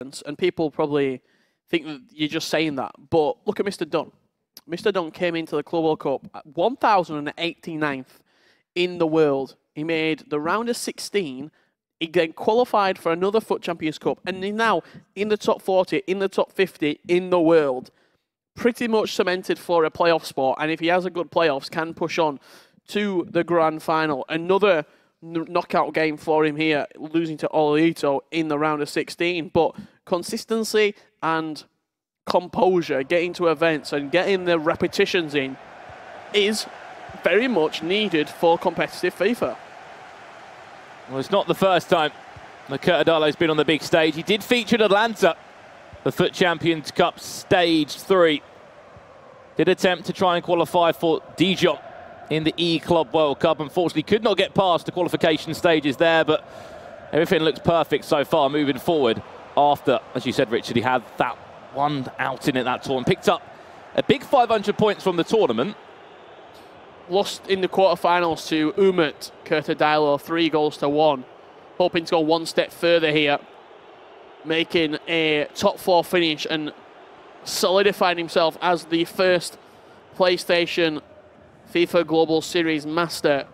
and people probably think that you're just saying that. But look at Mr. Dunn. Mr. Dunn came into the Club World Cup at 1,089th in the world. He made the round of 16. He then qualified for another FUT Champions Cup, and he's now in the top 40, in the top 50 in the world. Pretty much cemented for a playoff spot, and if he has a good playoffs, can push on to the grand final. Another knockout game for him here, losing to Olito in the round of 16. But consistency and composure, getting to events and getting the repetitions in, is very much needed for competitive FIFA. Well, it's not the first time Curtidalo's been on the big stage. He did feature in Atlanta, the FUT Champions Cup Stage 3. Did attempt to try and qualify for Dijon in the E-Club World Cup. Unfortunately, could not get past the qualification stages there, but everything looks perfect so far moving forward after, as you said, Richard, he had that one outing at that tournament. Picked up a big 500 points from the tournament. Lost in the quarterfinals to Umut Curtidalo, three goals to one. Hoping to go one step further here, making a top four finish and solidifying himself as the first PlayStation FIFA Global Series master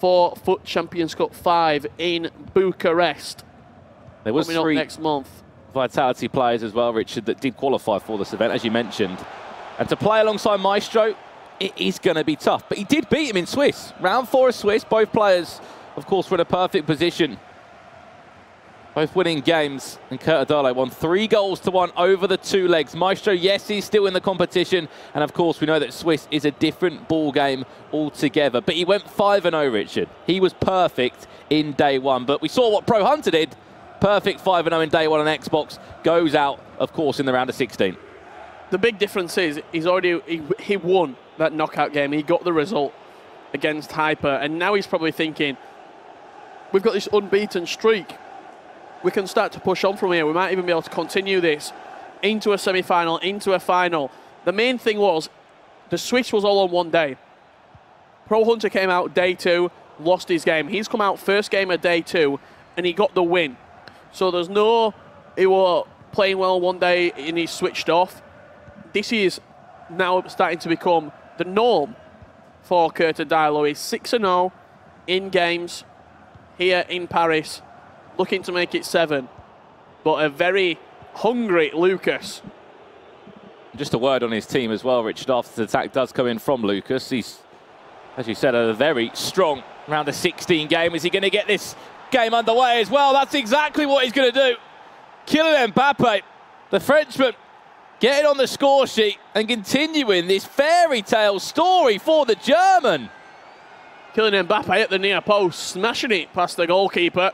for FUT Champions Cup 5 in Bucharest. There was Coming three next month. Vitality players as well, Richard, that did qualify for this event, as you mentioned. And to play alongside Maestro, it is going to be tough. But he did beat him in Swiss. Round four of Swiss, both players, of course, were in a perfect position both winning games, and Kurt Curtidalo won three goals to one over the two legs. Maestro, yes, he's still in the competition, and of course we know that Swiss is a different ball game altogether. But he went 5-0, Richard. He was perfect in day one, but we saw what Pro Hunter did. Perfect 5-0 in day one on Xbox. Goes out, of course, in the round of 16. The big difference is he's already he, he won that knockout game. He got the result against Hyper, and now he's probably thinking, we've got this unbeaten streak we can start to push on from here. We might even be able to continue this into a semi-final, into a final. The main thing was the switch was all on one day. Pro Hunter came out day two, lost his game. He's come out first game of day two, and he got the win. So there's no, he was playing well one day and he switched off. This is now starting to become the norm for Curtidalo. He's 6-0 in games here in Paris looking to make it seven. But a very hungry Lukas. Just a word on his team as well, Richard. After the attack does come in from Lukas. He's, as you said, a very strong round of 16 game. Is he going to get this game underway as well? That's exactly what he's going to do. Kylian Mbappe, the Frenchman, getting on the score sheet and continuing this fairy tale story for the German. Kylian Mbappe at the near post, smashing it past the goalkeeper.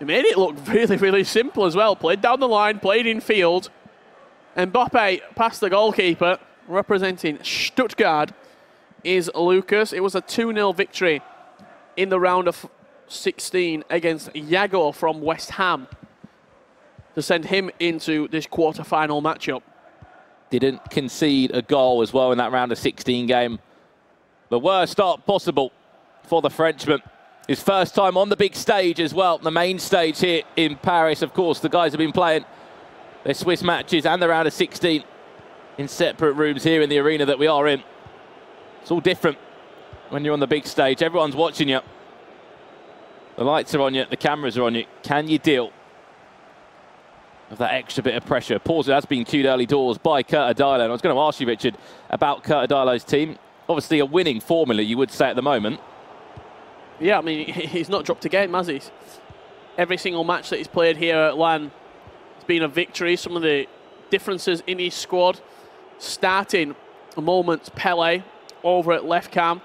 He made it look really, really simple as well. Played down the line, played in field. Mbappe past the goalkeeper, representing Stuttgart, is Lukas. It was a 2-0 victory in the round of 16 against Yago from West Ham to send him into this quarter-final matchup. Didn't concede a goal as well in that round of 16 game. The worst start possible for the Frenchman. His first time on the big stage as well, the main stage here in Paris. Of course, the guys have been playing their Swiss matches and the round of 16 in separate rooms here in the arena that we are in. It's all different when you're on the big stage. Everyone's watching you. The lights are on you, the cameras are on you. Can you deal with that extra bit of pressure? Pause has been cued early doors by Curtidalo. And I was going to ask you, Richard, about Curtidalo's team. Obviously a winning formula, you would say, at the moment. Yeah, I mean, he's not dropped a game, has he? Every single match that he's played here at LAN has been a victory. Some of the differences in his squad, starting a moment Pele over at left cam.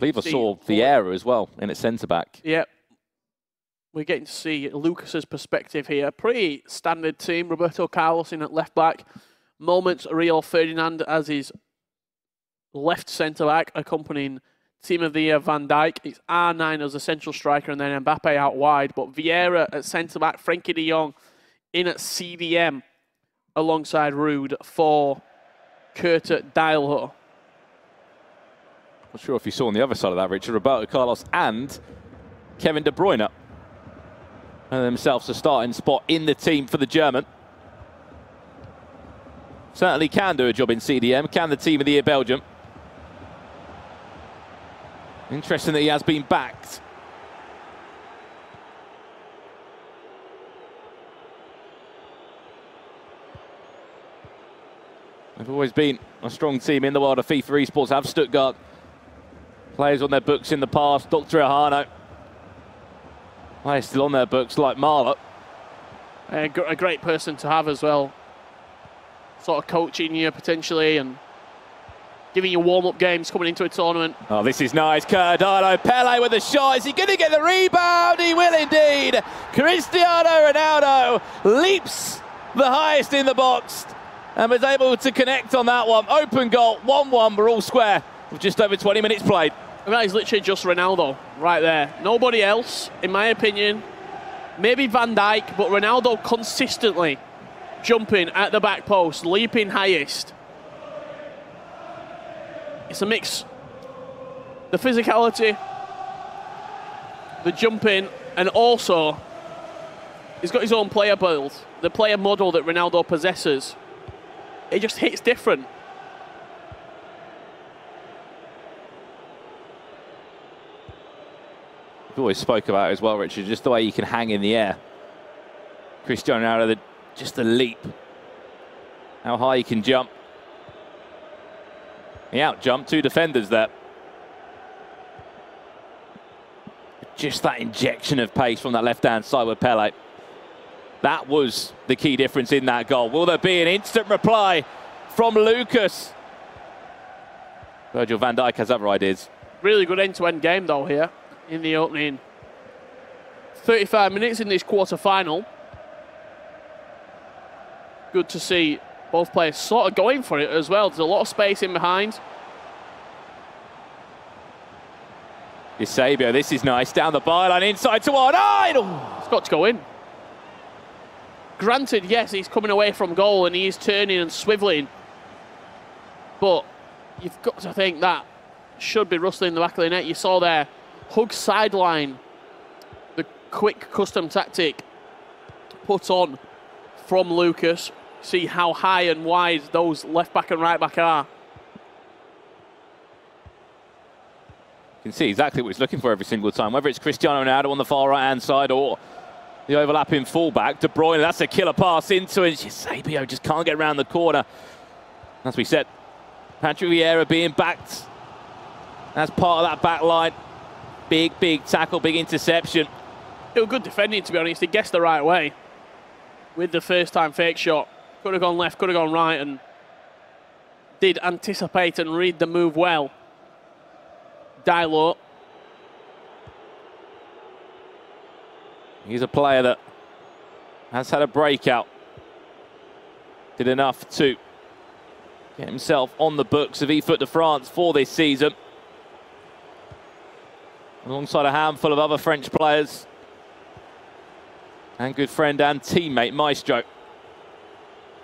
I believe I saw Vieira as well in at centre back. Yep. We're getting to see Lukas's perspective here. Pretty standard team. Roberto Carlos in at left back. Moments Rio Ferdinand as his left centre back, accompanying Team of the year, Van Dijk. It's R9 as a central striker and then Mbappe out wide. But Vieira at centre-back, Frankie de Jong in at CDM alongside Ruud for Curtidalo. Not sure if you saw on the other side of that, Richard, Roberto Carlos and Kevin De Bruyne. and themselves a starting spot in the team for the German. Certainly can do a job in CDM, can the team of the year Belgium. Interesting that he has been backed. They've always been a strong team in the world of FIFA esports, have Stuttgart. Players on their books in the past, Dr. Ahano. Players still on their books like Marla. A, a great person to have as well. Sort of coaching you potentially and giving you warm-up games coming into a tournament. Oh, this is nice. Cardano, Pele with the shot. Is he going to get the rebound? He will indeed. Cristiano Ronaldo leaps the highest in the box and was able to connect on that one. Open goal, 1-1. We're all square with just over 20 minutes played. And that is literally just Ronaldo right there. Nobody else, in my opinion. Maybe Van Dijk, but Ronaldo consistently jumping at the back post, leaping highest. It's a mix. The physicality, the jumping, and also he's got his own player build, the player model that Ronaldo possesses. It just hits different. We've always spoke about it as well, Richard, just the way you can hang in the air. Cristiano Ronaldo, the, just the leap. How high he can jump. He out jumped two defenders there. Just that injection of pace from that left-hand side with Pele. That was the key difference in that goal. Will there be an instant reply from Lucas? Virgil van Dijk has other ideas. Really good end-to-end game though here in the opening 35 minutes in this quarter final. Good to see both players sort of going for it as well. There's a lot of space in behind. Eusebio, this is nice. Down the byline, inside to one. Oh, It's got to go in. Granted, yes, he's coming away from goal and he is turning and swiveling. But you've got to think that should be rustling the back of the net. You saw there, hug sideline, the quick custom tactic put on from Lucas. See how high and wide those left back and right back are. You can see exactly what he's looking for every single time, whether it's Cristiano Ronaldo on the far right-hand side or the overlapping fullback. De Bruyne, that's a killer pass into it. Eusebio just can't get around the corner. As we said, Patrick Vieira being backed as part of that back line. Big, big tackle, big interception. It was good defending, to be honest. He guessed the right way with the first time fake shot. Could have gone left, could have gone right, and did anticipate and read the move well. Dylo. He's a player that has had a breakout. Did enough to get himself on the books of eFoot de France for this season. Alongside a handful of other French players. And good friend and teammate, Maestro.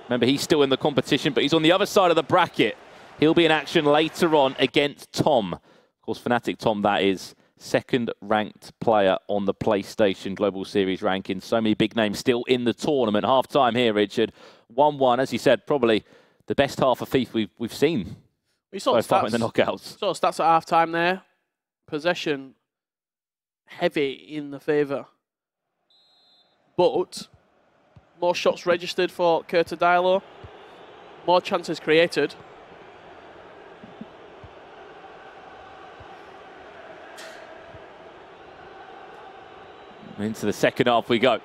Remember, he's still in the competition, but he's on the other side of the bracket. He'll be in action later on against Tom. Of course, Fnatic Tom, that is second ranked player on the PlayStation Global Series ranking. So many big names still in the tournament. Half time here, Richard. 1 1, as you said, probably the best half of FIFA we've, we've seen We saw so stats, in the knockouts. saw stats at half time there. Possession heavy in the favour. But more shots registered for Curta Dilo. More chances created. Into the second half we go.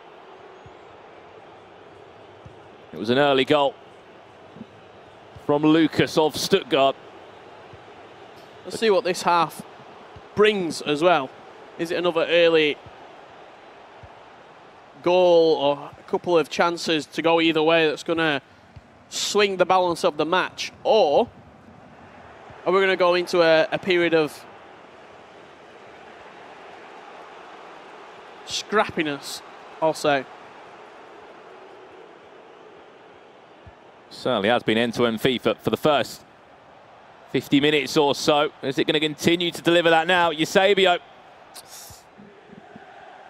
It was an early goal from Lukas of Stuttgart. Let's see what this half brings as well. Is it another early goal or couple of chances to go either way that's going to swing the balance of the match? Or are we going to go into a, a period of scrappiness, I'll say? Certainly has been end-to-end FIFA for the first 50 minutes or so. Is it going to continue to deliver that now? Eusebio.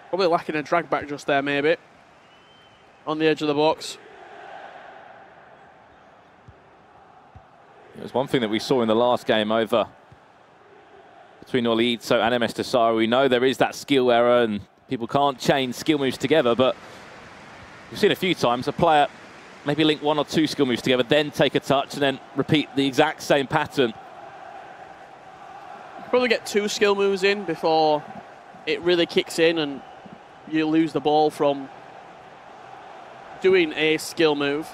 Probably lacking a drag back just there, maybe. On the edge of the box. It was one thing that we saw in the last game over between Olito and Msdossary. We know there is that skill error and people can't chain skill moves together, but we've seen a few times a player maybe link one or two skill moves together, then take a touch and then repeat the exact same pattern. Probably get two skill moves in before it really kicks in and you lose the ball from doing a skill move.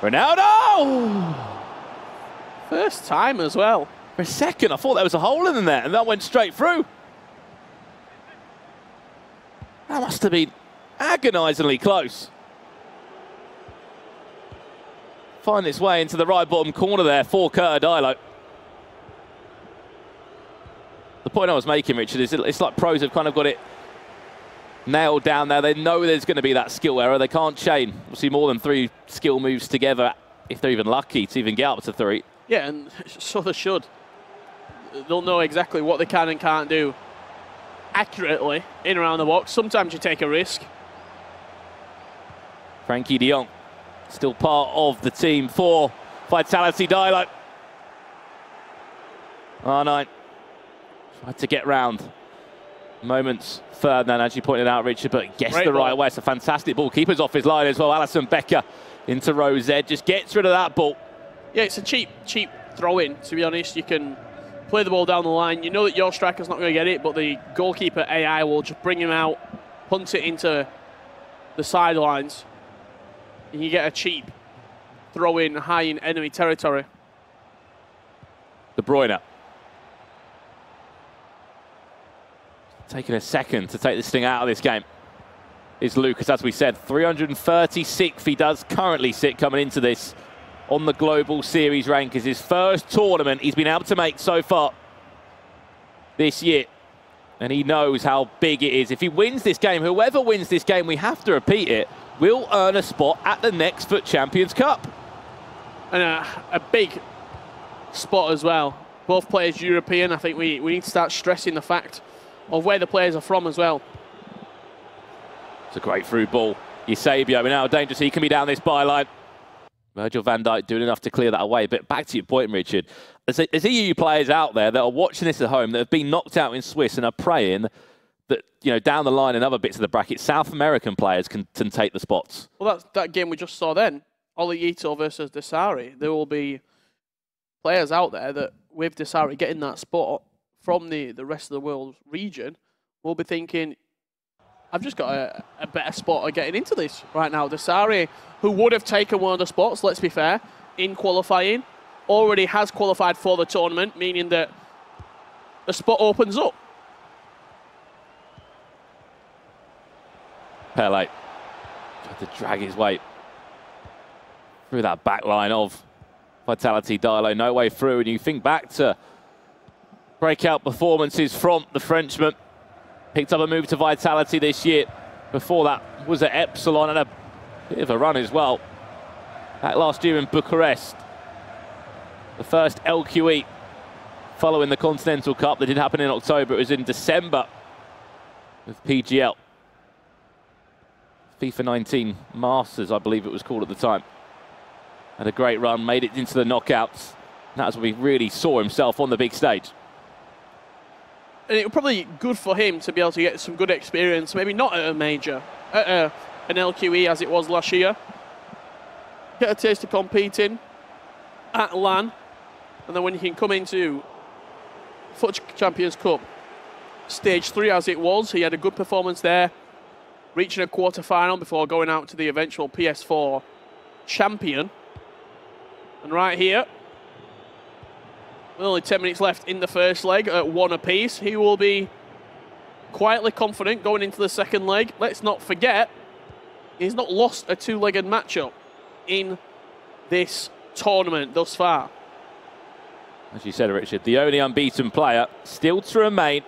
Ronaldo! First time as well. For a second, I thought there was a hole in there, and that went straight through. That must have been agonisingly close. Find its way into the right bottom corner there for Curtis Dilo. The point I was making, Richard, is it's like pros have kind of got it nailed down there. They know there's going to be that skill error. They can't chain, we'll see more than three skill moves together if they're even lucky to even get up to three. Yeah, and so they should. They'll know exactly what they can and can't do accurately in around the box. Sometimes you take a risk. Frankie de Jong still part of the team for Vitality Dylo. R9 tried to get round moments further, than as you pointed out, Richard, but gets Great the ball. right way. It's a fantastic ball. Keeper's off his line as well. Alisson Becker into Rose Ed. Just gets rid of that ball. Yeah, it's a cheap, cheap throw in, to be honest. You can play the ball down the line. You know that your striker's not going to get it, but the goalkeeper AI will just bring him out, punt it into the sidelines, and you get a cheap throw in high in enemy territory. De Bruyne. Taking a second to take this thing out of this game is Lukas, as we said, 336th he does currently sit coming into this on the Global Series rank as his first tournament he's been able to make so far this year. And he knows how big it is. If he wins this game, whoever wins this game, we have to repeat it, will earn a spot at the next FUT Champions Cup. And a, a big spot as well. Both players European. I think we, we need to start stressing the fact of where the players are from as well. It's a great through ball. Eusebio now dangerous. He can be down this byline. Virgil van Dijk doing enough to clear that away. But back to your point, Richard. There's, EU players out there that are watching this at home that have been knocked out in Swiss and are praying that, you know, down the line in other bits of the bracket, South American players can, can take the spots. Well, that's that game we just saw then. Olito versus Dossary. There will be players out there that, with Dossary getting that spot from the, the rest of the world region, will be thinking, I've just got a, a better spot of getting into this right now. Dossary, who would have taken one of the spots, let's be fair, in qualifying, already has qualified for the tournament, meaning that the spot opens up. Pele tried to drag his weight through that back line of Vitality Dylo. No way through. And you think back to breakout performances from the Frenchman. Picked up a move to Vitality this year. Before that was at Epsilon and a bit of a run as well. Back last year in Bucharest. The first LQE following the Continental Cup that did happen in October. It was in December with PGL. FIFA 19 Masters, I believe it was called at the time. Had a great run, made it into the knockouts. That's when we really saw himself on the big stage and it was probably good for him to be able to get some good experience, maybe not at a major, at a, an LQE as it was last year. Get a taste of competing at LAN, and then when you can come into FUT Champions Cup, stage three as it was, he had a good performance there, reaching a quarter final before going out to the eventual PS4 champion. And right here, with only 10 minutes left in the first leg at one apiece, he will be quietly confident going into the second leg. Let's not forget, he's not lost a two-legged matchup in this tournament thus far. As you said, Richard, the only unbeaten player still to remain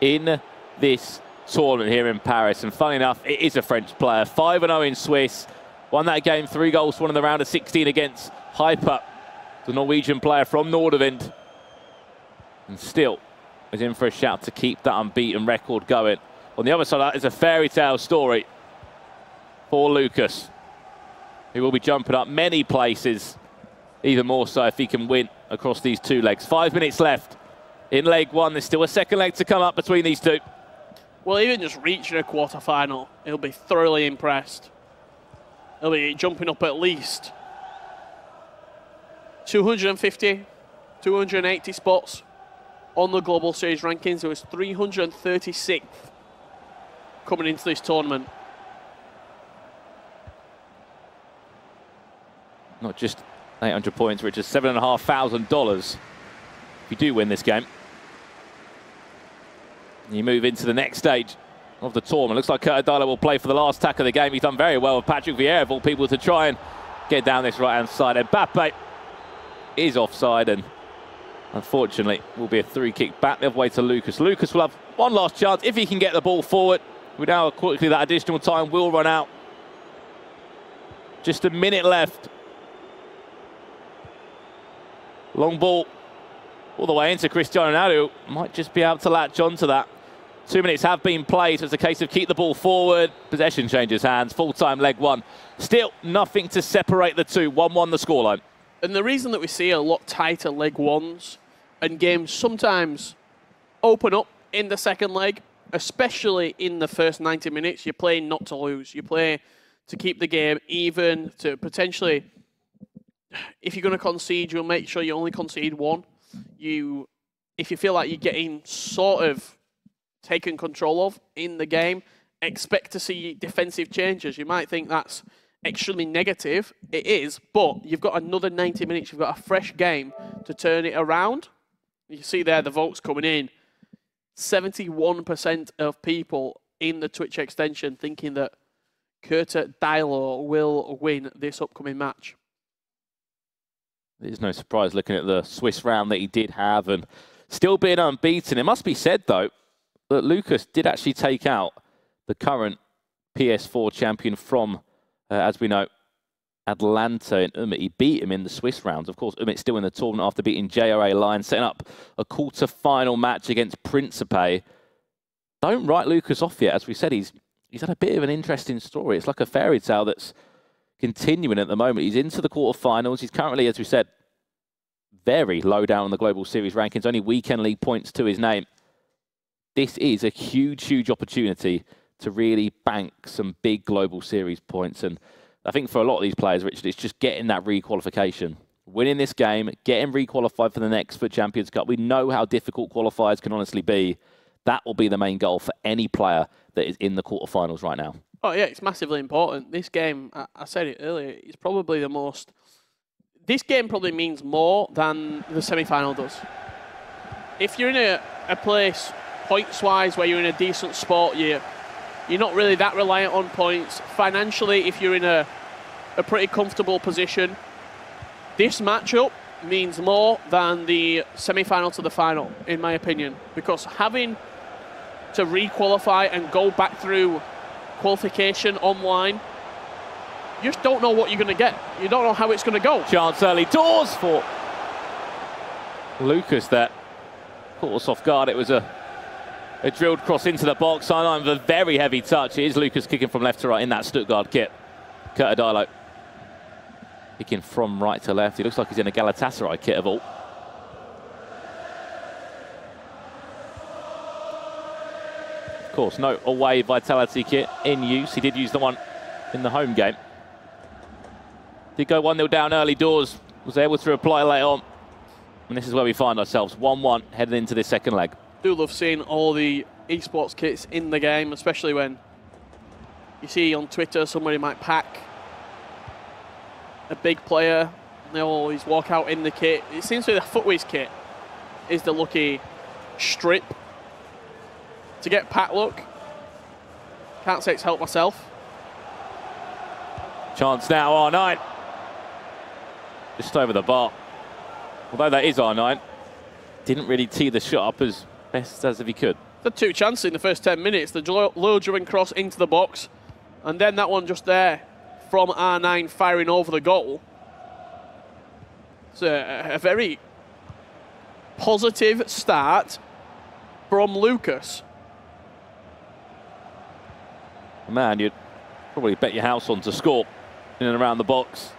in this tournament here in Paris. And funny enough, it is a French player. 5-0 in Swiss. Won that game, three goals, one in the round of 16 against Hyper the Norwegian player from Nordavind. And still is in for a shout to keep that unbeaten record going. On the other side, that is a fairy tale story for Lukas, who will be jumping up many places, even more so if he can win across these two legs. Five minutes left in leg one. There's still a second leg to come up between these two. Well, even just reaching a quarter final, he'll be thoroughly impressed. He'll be jumping up at least 250, 280 spots on the Global Series rankings. It was 336th coming into this tournament. Not just 800 points, which is $7,500 if you do win this game. You move into the next stage of the tournament. Looks like Kurt Adala will play for the last tack of the game. He's done very well with Patrick Vieira, of all people, to try and get down this right-hand side. Mbappe is offside and unfortunately will be a three kick back the other way to Lukas. Lukas will have one last chance if he can get the ball forward. We how quickly that additional time will run out. Just a minute left. Long ball all the way into Cristiano Ronaldo. Might just be able to latch on to that. Two minutes have been played, so it's a case of keep the ball forward. Possession changes hands. Full-time leg one. Still nothing to separate the two. 1-1 the scoreline. And the reason that we see a lot tighter leg ones and games sometimes open up in the second leg, especially in the first 90 minutes, you're playing not to lose. You play to keep the game even, to potentially, if you're going to concede, you'll make sure you only concede one. You, if you feel like you're getting sort of taken control of in the game, expect to see defensive changes. You might think that's extremely negative. It is, but you've got another 90 minutes. You've got a fresh game to turn it around. You see there the votes coming in. 71% of people in the Twitch extension thinking that Kurta Dailo will win this upcoming match. There's no surprise looking at the Swiss round that he did have and still being unbeaten. It must be said, though, that Lukas did actually take out the current PS4 champion from uh, as we know, Atlanta and Umut. He beat him in the Swiss rounds. Of course, Umut's still in the tournament after beating JRA Lions, setting up a quarter-final match against Principe. Don't write Lukas off yet. As we said, he's he's had a bit of an interesting story. It's like a fairy tale that's continuing at the moment. He's into the quarterfinals. He's currently, as we said, very low down on the Global Series rankings, only weekend league points to his name. This is a huge, huge opportunity to really bank some big global series points. And I think for a lot of these players, Richard, it's just getting that requalification. Winning this game, getting requalified for the next FUT Champions Cup. We know how difficult qualifiers can honestly be. That will be the main goal for any player that is in the quarterfinals right now. Oh yeah, it's massively important. This game, I said it earlier, is probably the most. This game probably means more than the semi-final does. If you're in a, a place points-wise where you're in a decent spot, you you're not really that reliant on points. Financially, if you're in a, a pretty comfortable position, this matchup means more than the semi-final to the final, in my opinion, because having to re-qualify and go back through qualification online, you just don't know what you're going to get. You don't know how it's going to go. Chance early doors for Lukas that caught us off guard. It was a a drilled cross into the box. Sideline with a very heavy touch. It is Lukas kicking from left to right in that Stuttgart kit. Kurt Adilo kicking from right to left. He looks like he's in a Galatasaray kit of all. Of course, no away Vitality kit in use. He did use the one in the home game. Did go 1-0 down early doors. Was able to reply late on. And this is where we find ourselves. 1-1 heading into this second leg do love seeing all the esports kits in the game, especially when you see on Twitter somebody might pack a big player and they'll always walk out in the kit. It seems to be the Futwiz kit is the lucky strip to get pack look. Can't say it's helped myself. Chance now, R9. Just over the bar. Although that is R9, didn't really tee the shot up as best as if he could. The two chances in the first 10 minutes. The low driven cross into the box. And then that one just there from R9 firing over the goal. It's a, a very positive start from Lukas. Man, you'd probably bet your house on to score in and around the box.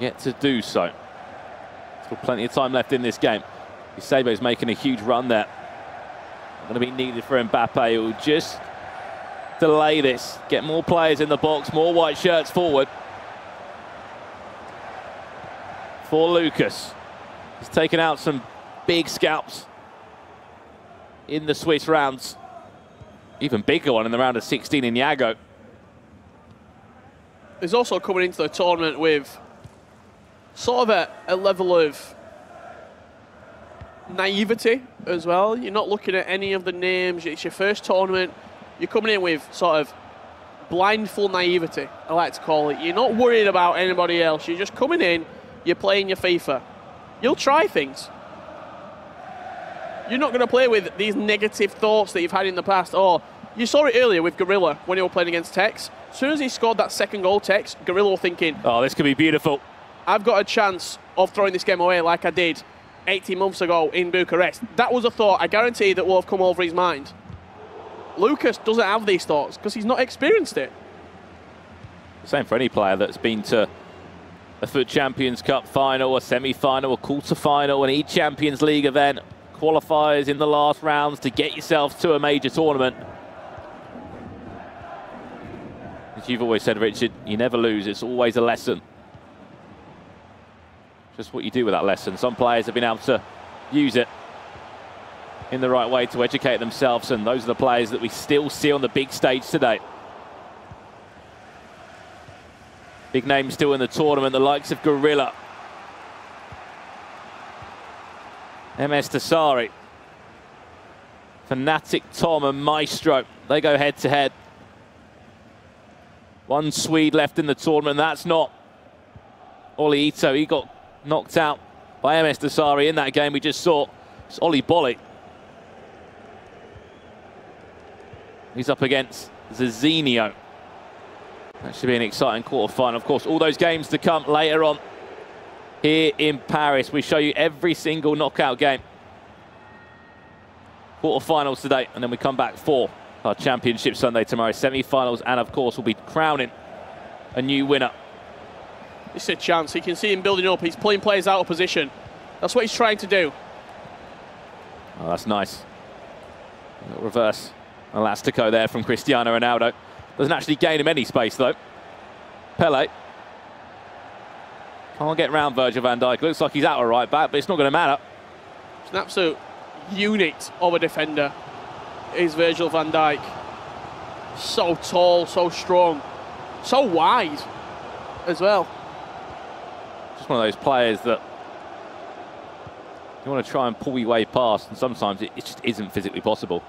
Yet to do so. Still plenty of time left in this game. is making a huge run there. Going to be needed for Mbappe, who just delay this. Get more players in the box, more white shirts forward. For Lukas. He's taken out some big scalps in the Swiss rounds. Even bigger one in the round of 16 in Yago. He's also coming into the tournament with sort of a, a level of naivety as well. You're not looking at any of the names. It's your first tournament. You're coming in with sort of blindfold naivety, I like to call it. You're not worried about anybody else. You're just coming in, you're playing your FIFA. You'll try things. You're not going to play with these negative thoughts that you've had in the past. Or you saw it earlier with Gorilla when he was playing against Tex. As soon as he scored that second goal, Tex, Gorilla thinking, Oh, this could be beautiful. I've got a chance of throwing this game away like I did 18 months ago in Bucharest. That was a thought I guarantee that will have come over his mind. Lukas doesn't have these thoughts because he's not experienced it. Same for any player that's been to a FUT Champions Cup final, a semi-final, a quarter-final, an E-Champions League event, qualifiers in the last rounds to get yourself to a major tournament. As you've always said, Richard, you never lose. It's always a lesson just what you do with that lesson. Some players have been able to use it in the right way to educate themselves, and those are the players that we still see on the big stage today. Big names still in the tournament, the likes of Gorilla. Msdossary. Fnatic Tom and Maestro. They go head to head. One Swede left in the tournament. That's not Oli Ito. He got knocked out by Msdossary in that game we just saw. It's Ollie Bolly. He's up against Zizinho. That should be an exciting quarter-final. Of course, all those games to come later on here in Paris. We show you every single knockout game. Quarter-finals today, and then we come back for our championship Sunday tomorrow. Semi-finals, and of course, we'll be crowning a new winner it's a chance. You can see him building up. He's pulling players out of position. That's what he's trying to do. Oh, that's nice. Reverse elastico there from Cristiano Ronaldo. Doesn't actually gain him any space, though. Pele. Can't get round Virgil van Dijk. Looks like he's out of right back, but it's not going to matter. It's an absolute unit of a defender, is Virgil van Dijk. So tall, so strong, so wide as well one of those players that you want to try and pull your way past, and sometimes it, it just isn't physically possible.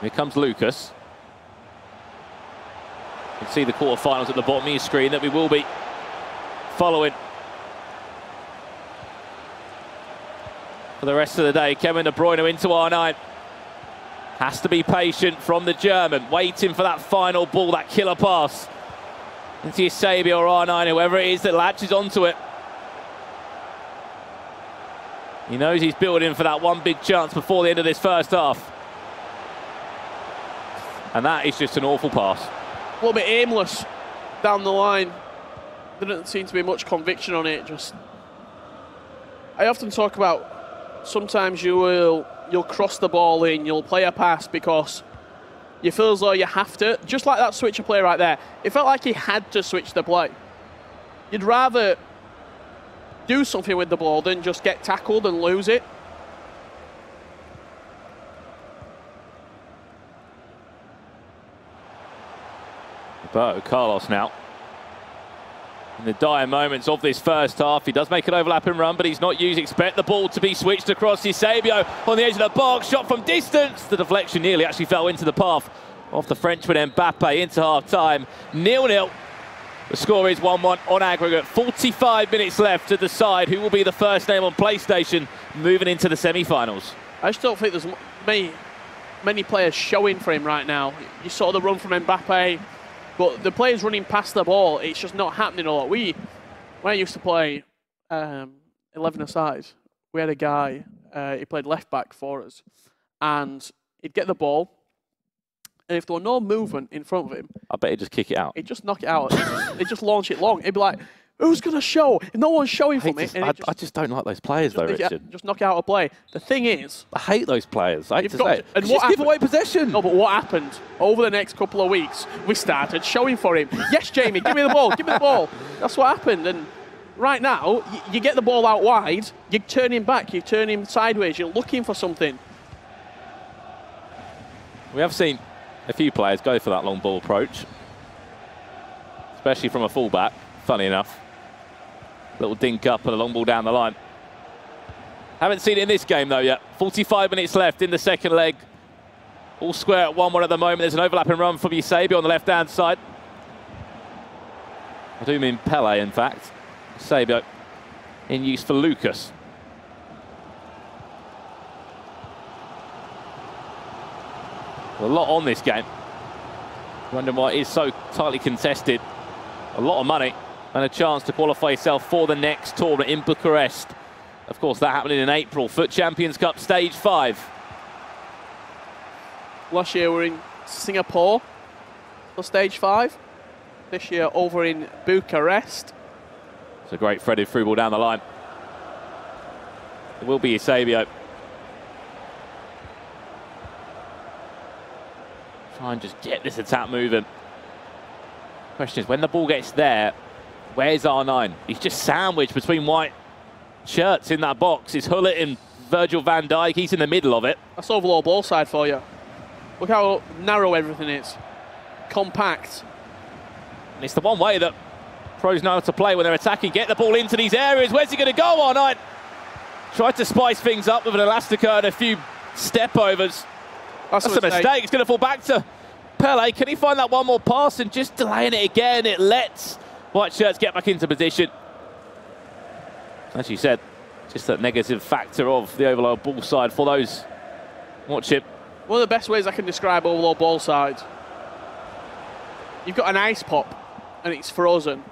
Here comes Lukas. You can see the quarterfinals at the bottom of your screen that we will be following for the rest of the day. Kevin De Bruyne into R9. Has to be patient from the German, waiting for that final ball, that killer pass. Into Eusebio or R9, whoever it is that latches onto it. He knows he's building for that one big chance before the end of this first half. And that is just an awful pass. A little bit aimless down the line. There doesn't seem to be much conviction on it. Just, I often talk about sometimes you will you'll cross the ball in, you'll play a pass because you feel as though you have to. Just like that switcher play right there. It felt like he had to switch the play. You'd rather do something with the ball than just get tackled and lose it. Roberto Carlos now in the dire moments of this first half. He does make an overlapping run, but he's not used. Expect the ball to be switched across Eusebio on the edge of the box. Shot from distance. The deflection nearly actually fell into the path of the Frenchman Mbappe into half-time. Nil-nil. The score is 1-1 on aggregate. 45 minutes left to decide who will be the first name on PlayStation moving into the semi-finals. I just don't think there's many, many players showing for him right now. You saw the run from Mbappe But the players running past the ball, it's just not happening a lot. We, when I used to play um, 11 aside, we had a guy, uh, he played left back for us, and he'd get the ball, and if there were no movement in front of him, I bet he'd just kick it out. he'd just knock it out. he'd, just, he'd just launch it long. He'd be like, "Who's gonna show? If no one's showing for me." to- and I, just, I just don't like those players, though, just, yeah, Richard. just knock out a play. The thing is, I hate those players. I hate to say to- and Just what give away possession. no, but what happened over the next couple of weeks? We started showing for him. Yes, Jamie, give me the ball. Give me the ball. That's what happened. And right now, y- you get the ball out wide. You turn him back. You turn him sideways. You're looking for something. We have seen a few players go for that long ball approach, especially from a fullback, funny enough. Little dink up and a long ball down the line. Haven't seen it in this game, though, yet. 45 minutes left in the second leg. All square at 1 1 at the moment. There's an overlapping run from Eusebio on the left hand side. I do mean Pele, in fact. Eusebio in use for Lukas. A lot on this game. Wondering why it is so tightly contested. A lot of money and a chance to qualify yourself for the next tournament in Bucharest. Of course, that happening in April. FUT Champions Cup Stage 5. Last year we're in Singapore for stage five. This year over in Bucharest. It's a great threaded through ball down the line. It will be Eusebio. Try and just get this attack moving. Question is, when the ball gets there, where's R9? He's just sandwiched between white shirts in that box. It's Hullet and Virgil van Dijk. He's in the middle of it. That's overload ball side for you. Look how narrow everything is. Compact. And it's the one way that pros know how to play when they're attacking. Get the ball into these areas. Where's he going to go, R9? Tried to spice things up with an Elastico and a few step overs. That's, That's a mistake. It's going to fall back to Pele. Can he find that one more pass and just delaying it again? It lets white shirts get back into position. As you said, just that negative factor of the overload ball side for those. Watch it. One of the best ways I can describe overload ball side. You've got an ice pop and it's frozen.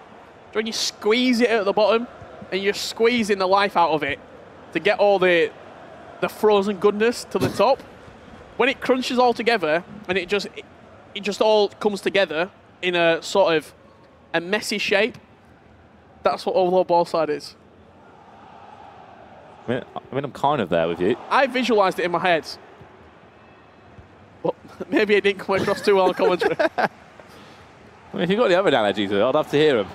When you squeeze it at the bottom and you're squeezing the life out of it to get all the the frozen goodness to the top, when it crunches all together and it just it, it just all comes together in a sort of a messy shape, that's what overload ball side is. I mean, I mean, I'm kind of there with you. I visualised it in my head. But maybe it didn't come across too well on commentary. I mean, if you've got any other analogies, I'd love to hear them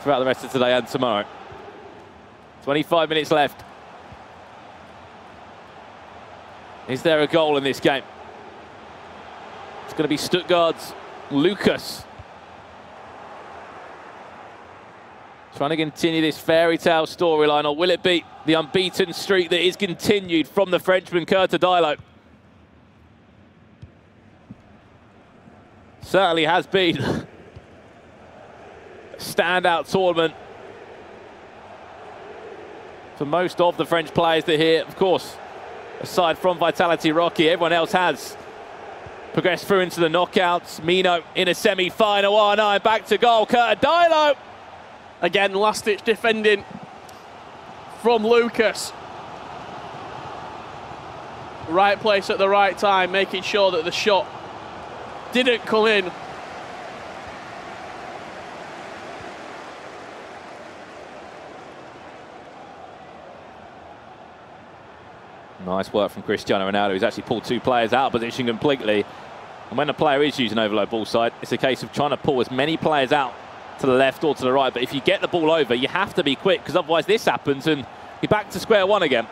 throughout the rest of today and tomorrow. 25 minutes left. Is there a goal in this game? It's going to be Stuttgart's Lukas. Trying to continue this fairy tale storyline, or will it be the unbeaten streak that is continued from the Frenchman Curta Dilo? Certainly has been a standout tournament for most of the French players that here. Of course, aside from Vitality Rocky, everyone else has progressed through into the knockouts. Mino in a semi-final, R9 back to goal. Curta Dilo Again, last ditch defending from Lukas. Right place at the right time, making sure that the shot didn't come in. Nice work from Cristiano Ronaldo, who's actually pulled two players out of position completely. And when a player is using overload ball side, it's a case of trying to pull as many players out to the left or to the right. But if you get the ball over, you have to be quick because otherwise this happens and you're back to square one again.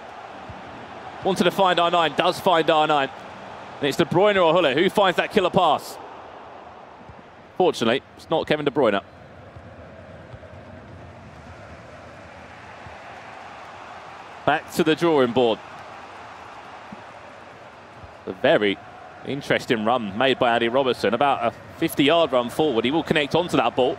Wanted to find R9, does find R9. And it's De Bruyne or Huller who finds that killer pass. Fortunately, it's not Kevin De Bruyne. Back to the drawing board. A very interesting run made by Andy Robertson. About a 50-yard run forward. He will connect onto that ball.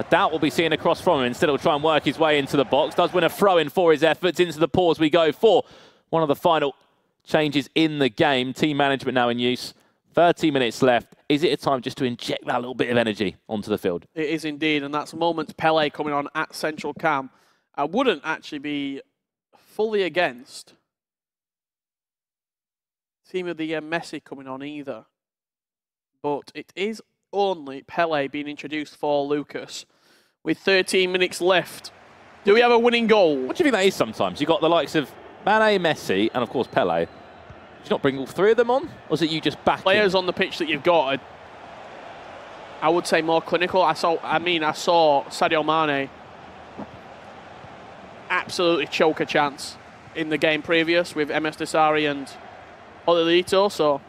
I doubt we'll be seen across cross from him. Instead, he'll try and work his way into the box. Does win a throw-in for his efforts. Into the pause we go for one of the final changes in the game. Team management now in use 30 minutes left. Is it a time just to inject that little bit of energy onto the field? It is indeed, and that's a moment Pele coming on at Central Cam. I wouldn't actually be fully against team of the year Messi coming on either. But it is only Pele being introduced for Lukas with 13 minutes left. Do we have a winning goal? What do you think that is sometimes? You've got the likes of Mane, Messi, and of course Pele. Did you not bring all three of them on? Or is it you just back Players on the pitch that you've got are, I would say, more clinical. I saw, I mean, I saw Sadio Mane absolutely choke a chance in the game previous with Msdossary and Olelito, so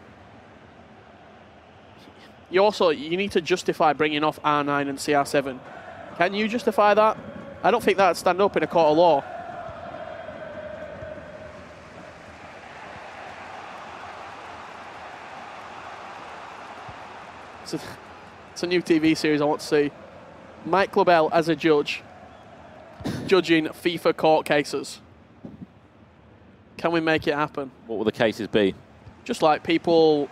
you also you need to justify bringing off R9 and CR7. Can you justify that? I don't think that'd stand up in a court of law. It's a, it's a new TV series I want to see. Mike LaBelle as a judge, judging FIFA court cases. Can we make it happen? What will the cases be? Just like people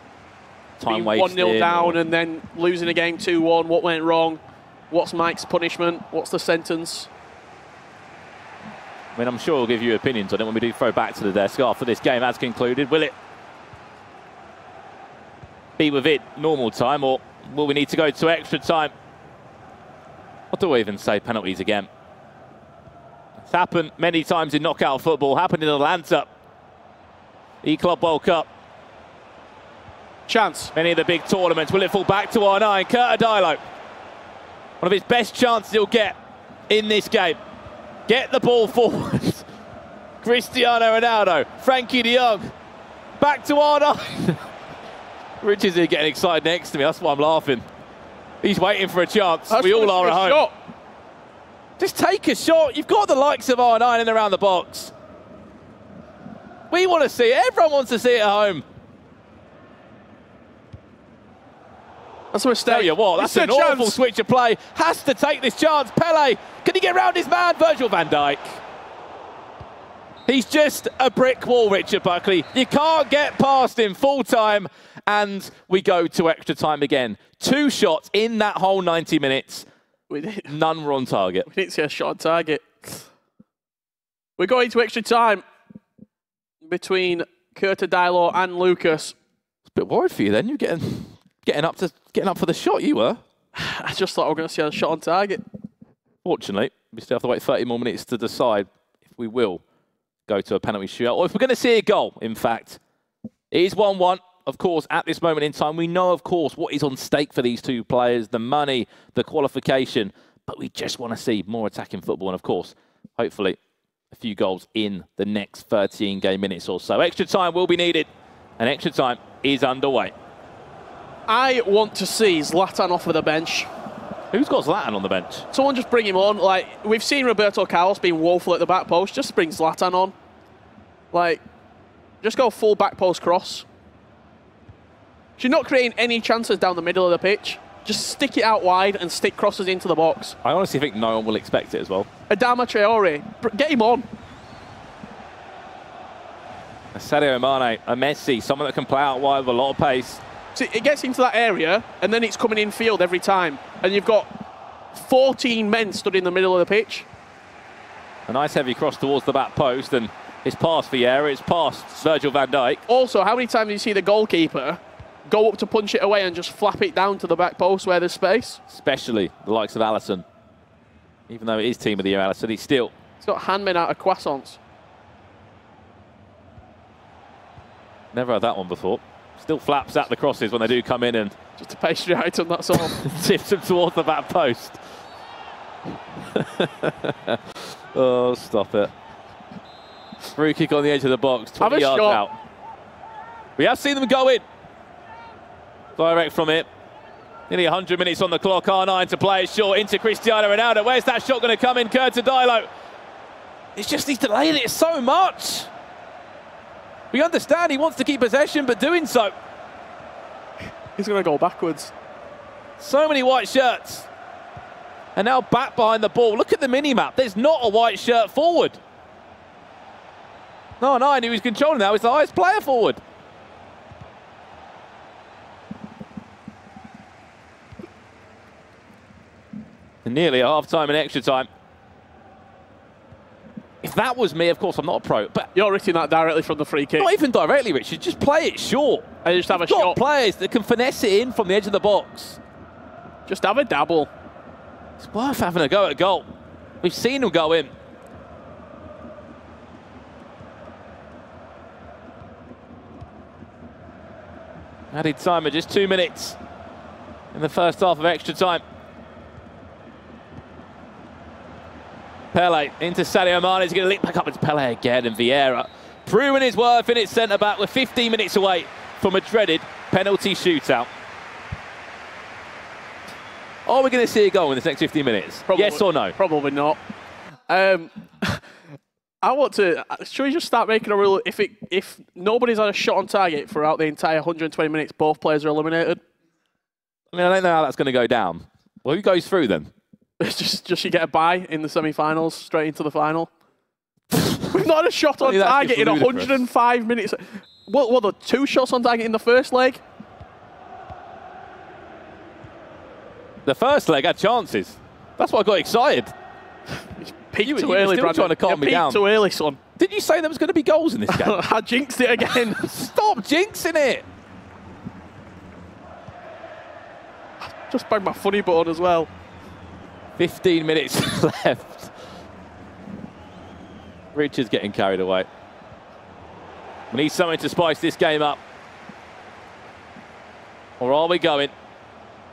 Time being 1 0 down and then losing a game 2 1. What went wrong? What's Mike's punishment? What's the sentence? I mean, I'm sure we'll give you opinions on it when we do throw back to the desk after this game has concluded. Will it be with it normal time or will we need to go to extra time? What do I even say? Penalties again. It's happened many times in knockout football. Happened in Atlanta. E-Club World Cup. Chance. Many of the big tournaments. Will it fall back to R9? Kurt Adilo. One of his best chances he'll get in this game. Get the ball forward. Cristiano Ronaldo. Frenkie de Jong. Back to R9. Rich is here getting excited next to me. That's why I'm laughing. He's waiting for a chance. That's we all are at home. shot. Just take a shot. You've got the likes of R9 in and around the box. We want to see it. Everyone wants to see it at home. That's a mistake. Tell you what, that's It's an awful chance. switch of play. Has to take this chance. Pele, can he get round his man? Virgil van Dijk. He's just a brick wall, Richard Buckley. You can't get past him full time, and we go to extra time again. Two shots in that whole 90 minutes. We, did, None were on target. we didn't see a shot on target. We're going to extra time between Kurt Dylo and Lukas. It's a bit worried for you then. You're getting getting up to getting up for the shot. You were. I just thought we were going to see a shot on target. Fortunately, we still have to wait 30 more minutes to decide if we will go to a penalty shootout or if we're going to see a goal. In fact, it is 1 1. Of course, at this moment in time, we know, of course, what is on stake for these two players the money, the qualification, but we just want to see more attacking football. And, of course, hopefully, a few goals in the next 13 game minutes or so. Extra time will be needed, and extra time is underway. I want to see Zlatan off of the bench. Who's got Zlatan on the bench? Someone just bring him on. Like we've seen Roberto Carlos being woeful at the back post. Just bring Zlatan on. Like, just go full back post cross. You're not creating any chances down the middle of the pitch. Just stick it out wide and stick crosses into the box. I honestly think no one will expect it as well. Adama Traore, get him on. A Sadio Mane, a Messi, someone that can play out wide with a lot of pace. See, it gets into that area and then it's coming in field every time. And you've got 14 men stood in the middle of the pitch. A nice heavy cross towards the back post, and it's past Vieira, it's past Virgil van Dijk. Also, how many times do you see the goalkeeper go up to punch it away and just flap it down to the back post where there's space? Especially the likes of Alisson. Even though it is team of the year, Alisson, he's still He's got handmen out of croissants. never had that one before. Still flaps at the crosses when they do come in and Just a pastry item, that's all. tips them towards the back post. oh, stop it. Free kick on the edge of the box, 20 Have yards shot. out. We have seen them go in. Direct from it. Nearly 100 minutes on the clock. R9 to play it short into Cristiano Ronaldo. Where's that shot going to come in? Kurt Dylo. It's just he's delaying it so much. We understand he wants to keep possession, but doing so... He's going to go backwards. So many white shirts. And now back behind the ball. Look at the mini-map. There's not a white shirt forward. No, no, I knew he was controlling Now He's the highest player forward. And nearly a half time and extra time. That was me, of course, I'm not a pro, but You're hitting that directly from the free kick. not even directly, Richard. Just play it short. And just have a You've got shot. players that can finesse it in from the edge of the box. Just have a dabble. It's worth having a go at a goal. We've seen them go in. Added time of just two minutes in the first half of extra time. Pele into Sadio Mane. He's going to link back up into Pele again and Vieira. Proving his worth in its centre back. We're 15 minutes away from a dreaded penalty shootout. Are we going to see a goal in this next 15 minutes? Probably- yes or no? Probably not. Um, I want to. Should we just start making a rule? If it if nobody's had a shot on target throughout the entire 120 minutes, both players are eliminated. I mean, I don't know how that's going to go down. Well, who goes through then? It's just just you get a bye in the semi-finals, straight into the final. We've not a shot on target in ludicrous. 105 minutes. What? What? The two shots on target in the first leg? The first leg had chances. That's why I got excited. Peaked You too you early, still Brandon. trying to calm me down. too early, son. Did you say there was going to be goals in this game? I jinxed it again. Stop jinxing it. just banged my funny button as well. 15 minutes left. Richard's getting carried away. We need something to spice this game up. Or are we going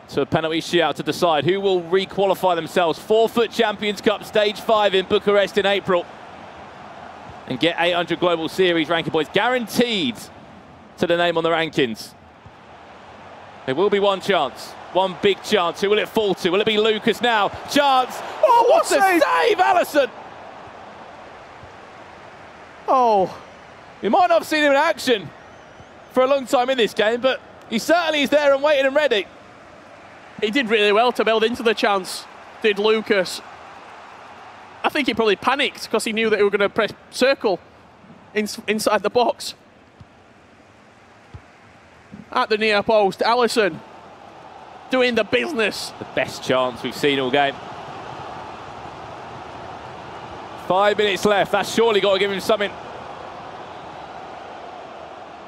to a penalty shootout to decide who will re-qualify themselves? Four-foot Champions Cup Stage 5 in Bucharest in April. And get 800 Global Series ranking points guaranteed to the name on the rankings. There will be one chance. One big chance. Who will it fall to? Will it be Lukas now? Chance. Oh, oh what a save! save, Alisson! Oh, We might not have seen him in action for a long time in this game, but he certainly is there and waiting and ready. he did really well to build into the chance. Did Lukas? I think he probably panicked because he knew that he were going to press circle in, inside the box. At the near post, Alisson doing the business. The best chance we've seen all game. Five minutes left. That's surely got to give him something.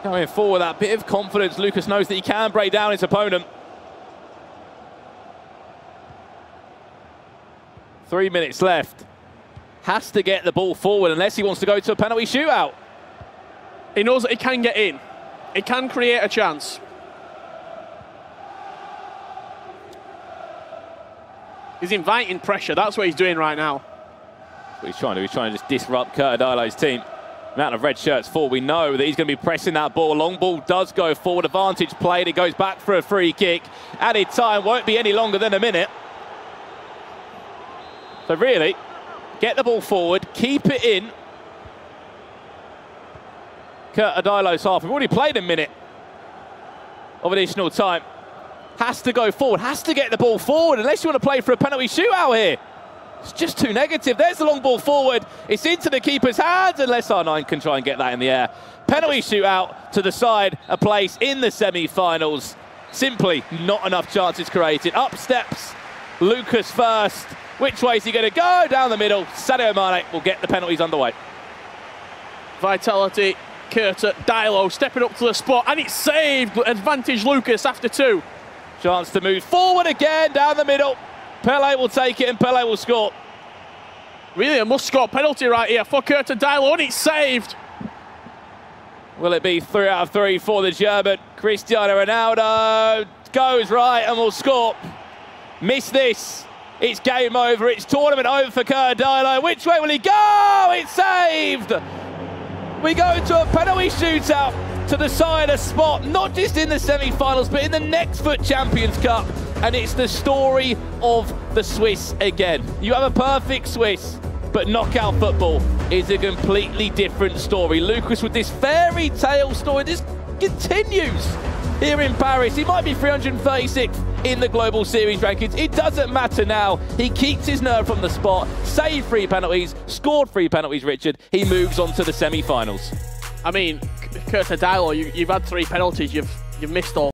Coming forward, that bit of confidence. Lukas knows that he can break down his opponent. Three minutes left. Has to get the ball forward unless he wants to go to a penalty shootout. He knows that he can get in. He can create a chance. He's inviting pressure. That's what he's doing right now. what he's trying to. He's trying to just disrupt Curtadalo's team. Amount of red shirts for. We know that he's going to be pressing that ball. Long ball does go forward. Advantage played. It goes back for a free kick. Added time won't be any longer than a minute. So really, get the ball forward. Keep it in. Curtadalo's half. We've already played a minute of additional time. Has to go forward. Has to get the ball forward unless you want to play for a penalty shootout here. It's just too negative. There's the long ball forward. It's into the keeper's hands unless R9 can try and get that in the air. Penalty shootout to decide a place in the semi-finals. Simply not enough chances created. Up steps Lukas first. Which way is he going to go? Down the middle. Sadio Mane will get the penalties underway. Vitality, Curta, Dylo stepping up to the spot, and it's saved. Advantage Lukas after two. Chance to move forward again down the middle. Pele will take it and Pele will score. Really a must-score penalty right here for Curta Dylo, and it's saved. Will it be three out of three for the German? Cristiano Ronaldo goes right and will score. Miss this. It's game over. It's tournament over for Cardano. Which way will he go? It's saved. We go into a penalty shootout to decide a spot, not just in the semi-finals, but in the next FUT Champions Cup. And it's the story of the Swiss again. You have a perfect Swiss, but knockout football is a completely different story. Lukas with this fairy tale story just continues here in Paris. He might be 336th in the Global Series rankings. It doesn't matter now. He keeps his nerve from the spot, saved three penalties, scored three penalties, Richard. He moves on to the semi-finals. I mean, Curta Dylo, you, you've had three penalties, you've you've missed all.